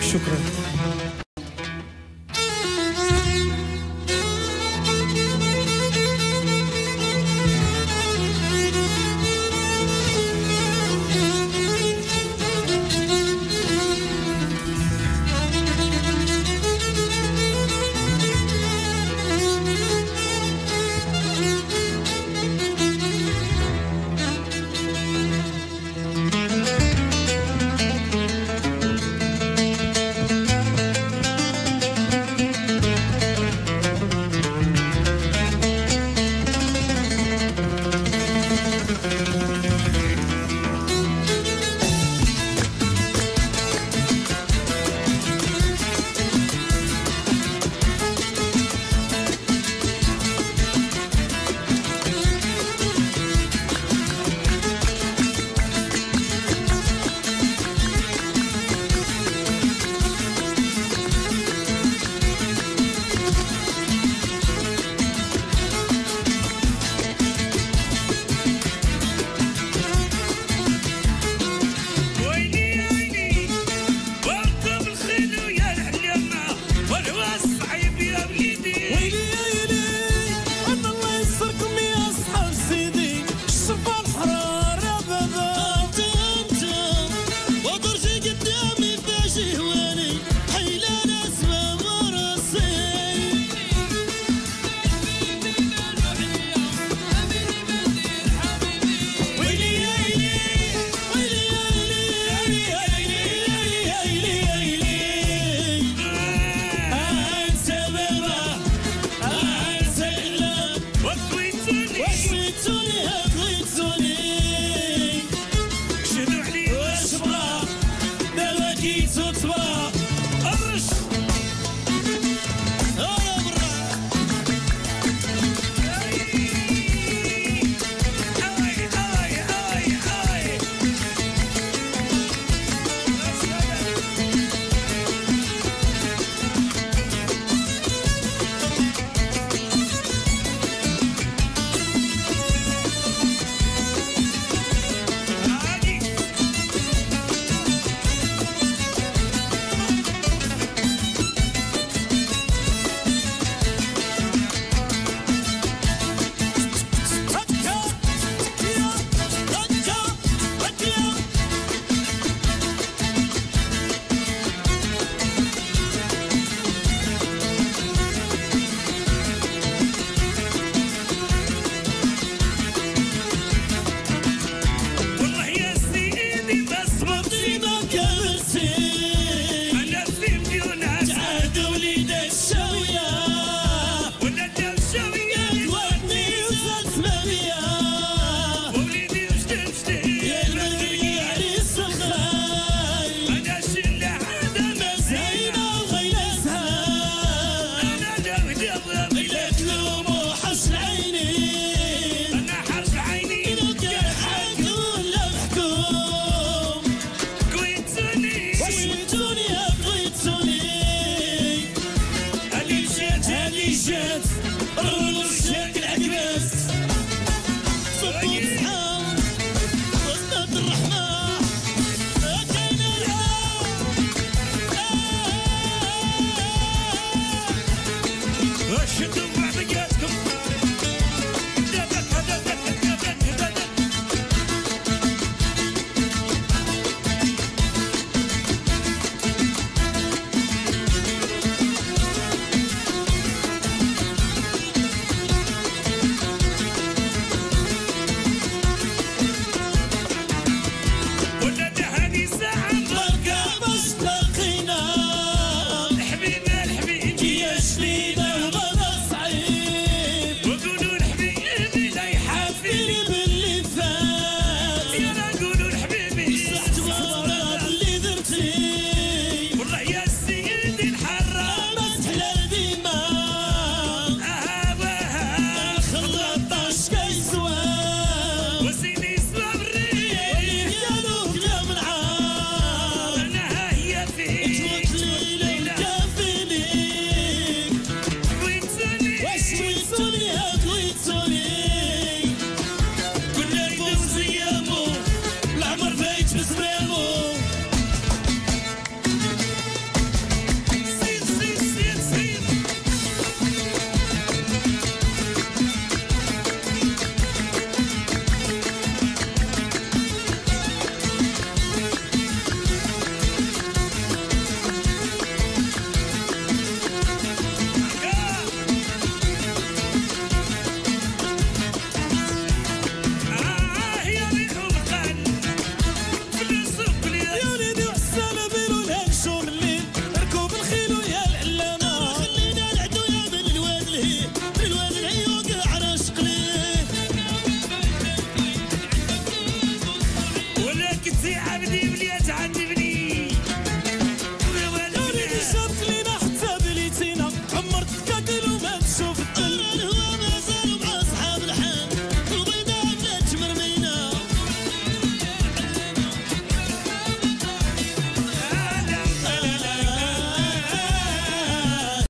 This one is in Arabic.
شكرا الرشات رول الرشات العكبات صبوا بعضياتكم.